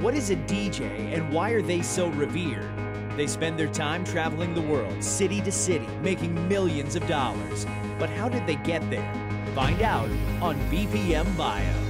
What is a DJ and why are they so revered? They spend their time traveling the world, city to city, making millions of dollars. But how did they get there? Find out on BPM Bio.